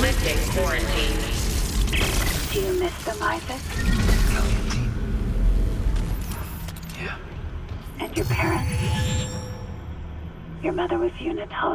Lifting quarantine. Do you miss them, Isaac? Kelly. Yeah. And your parents? Your mother was unitologist.